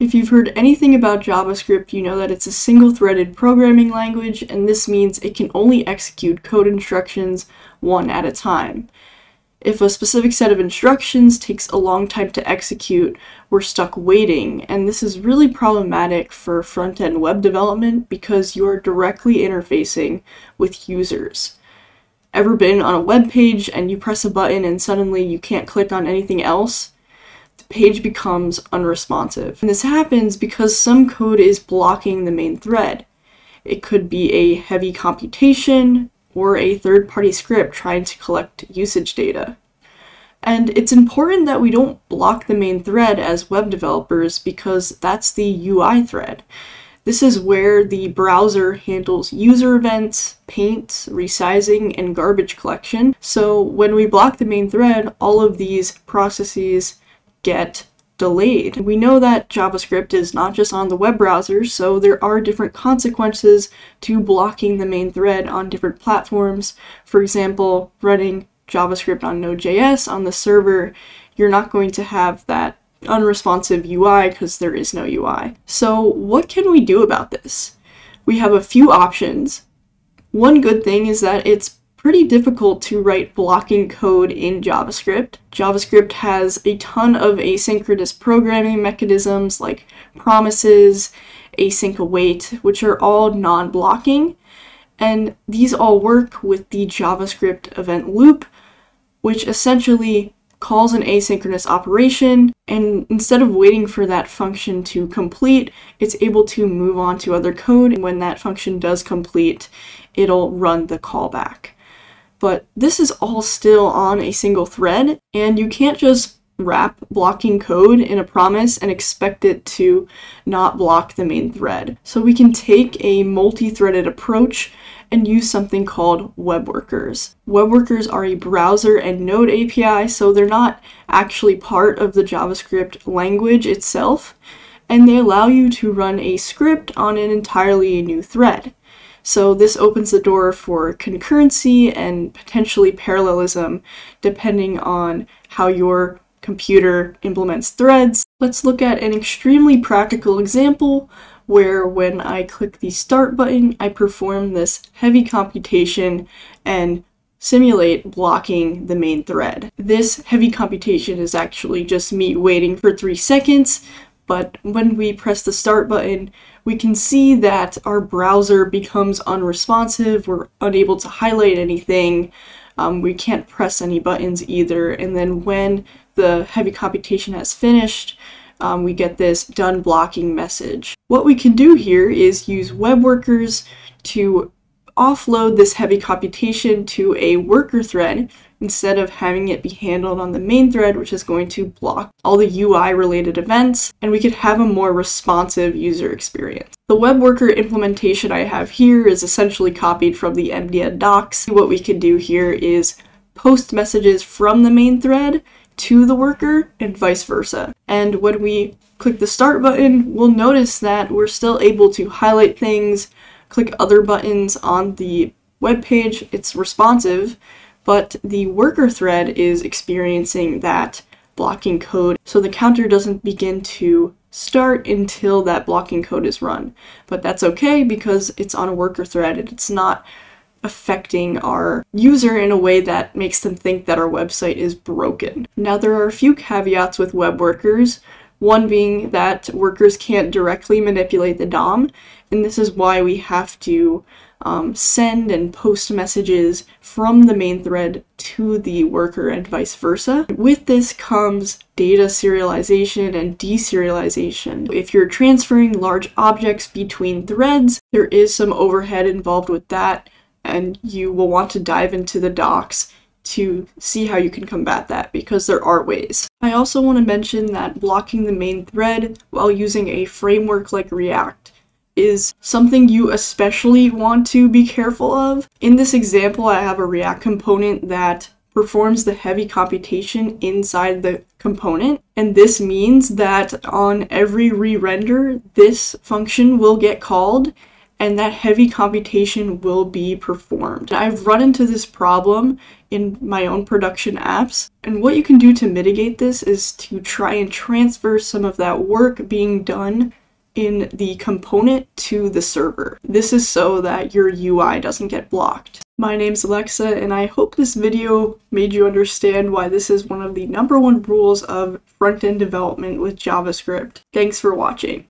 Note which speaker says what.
Speaker 1: If you've heard anything about JavaScript, you know that it's a single-threaded programming language, and this means it can only execute code instructions one at a time. If a specific set of instructions takes a long time to execute, we're stuck waiting, and this is really problematic for front-end web development because you are directly interfacing with users. Ever been on a web page and you press a button and suddenly you can't click on anything else? Page becomes unresponsive. And this happens because some code is blocking the main thread. It could be a heavy computation, or a third-party script trying to collect usage data. And it's important that we don't block the main thread as web developers because that's the UI thread. This is where the browser handles user events, paint, resizing, and garbage collection. So when we block the main thread, all of these processes get delayed. We know that JavaScript is not just on the web browser, so there are different consequences to blocking the main thread on different platforms. For example, running JavaScript on Node.js on the server, you're not going to have that unresponsive UI because there is no UI. So what can we do about this? We have a few options. One good thing is that it's pretty difficult to write blocking code in JavaScript. JavaScript has a ton of asynchronous programming mechanisms like promises, async await, which are all non-blocking, and these all work with the JavaScript event loop, which essentially calls an asynchronous operation, and instead of waiting for that function to complete, it's able to move on to other code, and when that function does complete, it'll run the callback but this is all still on a single thread, and you can't just wrap blocking code in a promise and expect it to not block the main thread. So we can take a multi-threaded approach and use something called web workers. Web workers are a browser and node API, so they're not actually part of the JavaScript language itself, and they allow you to run a script on an entirely new thread. So this opens the door for concurrency and potentially parallelism depending on how your computer implements threads. Let's look at an extremely practical example where when I click the start button, I perform this heavy computation and simulate blocking the main thread. This heavy computation is actually just me waiting for three seconds, but when we press the start button, we can see that our browser becomes unresponsive, we're unable to highlight anything, um, we can't press any buttons either, and then when the heavy computation has finished, um, we get this done blocking message. What we can do here is use web workers to offload this heavy computation to a worker thread instead of having it be handled on the main thread, which is going to block all the UI related events, and we could have a more responsive user experience. The web worker implementation I have here is essentially copied from the MDN docs. What we can do here is post messages from the main thread to the worker and vice versa. And when we click the start button, we'll notice that we're still able to highlight things, click other buttons on the web page, it's responsive, but the worker thread is experiencing that blocking code, so the counter doesn't begin to start until that blocking code is run. But that's okay because it's on a worker thread and it's not affecting our user in a way that makes them think that our website is broken. Now there are a few caveats with web workers, one being that workers can't directly manipulate the DOM, and this is why we have to um, send and post messages from the main thread to the worker and vice versa. With this comes data serialization and deserialization. If you're transferring large objects between threads, there is some overhead involved with that, and you will want to dive into the docs to see how you can combat that because there are ways. I also want to mention that blocking the main thread while using a framework like React is something you especially want to be careful of. In this example, I have a React component that performs the heavy computation inside the component. And this means that on every re-render, this function will get called and that heavy computation will be performed. I've run into this problem in my own production apps, and what you can do to mitigate this is to try and transfer some of that work being done in the component to the server. This is so that your UI doesn't get blocked. My name's Alexa, and I hope this video made you understand why this is one of the number one rules of front-end development with JavaScript. Thanks for watching.